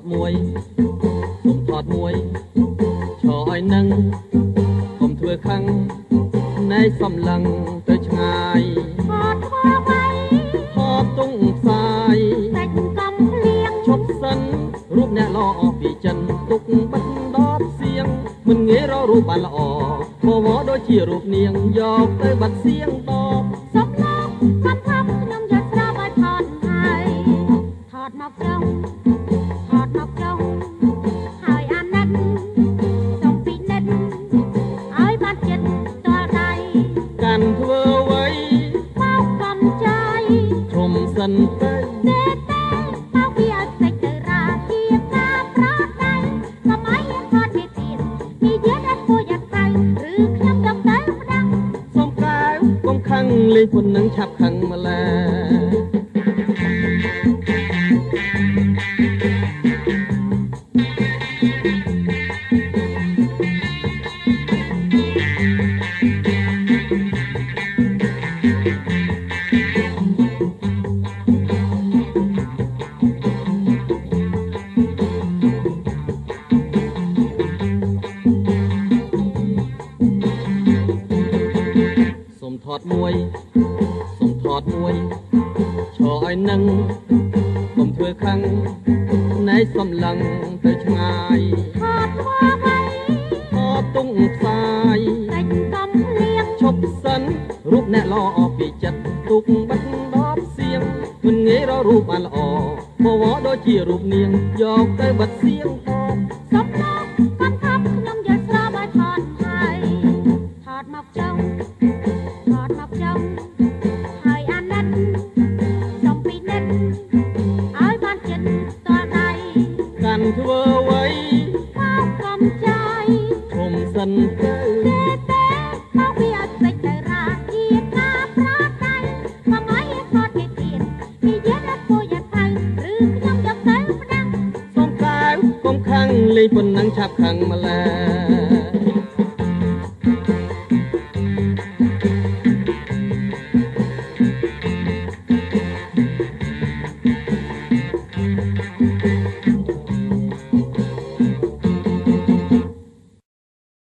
ត់មួយសុំថតមួយឈរឲ្យនឹងកុំធ្វើខឹងណែសំឡឹងទៅឆ្ងាយថតធ្វើໄວថតទុងផ្សាយសាច់កំភ្លៀងឈប់សិនរូបអ្នកល្អពីចិនទុកបិទដបសៀងមិនងាយរករូបបានល្អបវរដូចជារូបនាងយកទៅបាត់សៀងដបសុំលោកសំថប់ខ្ញុំយកស្រាប់ឲ្យថតហើយថតមកចុ យដល់ពួយអត់ទៅឬខ្ញុំយកទៅម្ដងសុំកៅកុំខឹងលេងពុននឹងឆាប់ខឹងម្ល៉េះ ថតមួយសុំថតមួយឈរឲ្យនឹងកុំធ្វើខឹងណែសំឡឹងទៅឆ្ងាយថតធ្វើໄວថតទុងផ្សាយសាច់កំភ្លៀងឈប់សិនរូបអ្នកល្អពីចិត្តទុកបិទដបសៀងមិនងាយរករូបបានល្អបវរដូចជារូបនាងយកទៅបិទសៀង មកចុងហើយអាណិតសូមពីនិតឲ្យបានចិត្តតលដៃកាន់ធ្វើអ្វីមកកំចាយឈុំសិនទៅទេទេមកវាឲ្យផ្សេចទៅរាជាការប្រដៅមកឲ្យយើងថតវាទៀតនិយាយដល់ពួយអត់ទៅឬខ្ញុំយកទៅម្ដងសុំកៅកុំខឹងលេងប៉ុណ្ណឹងឆាប់ខឹងម្ល៉េះ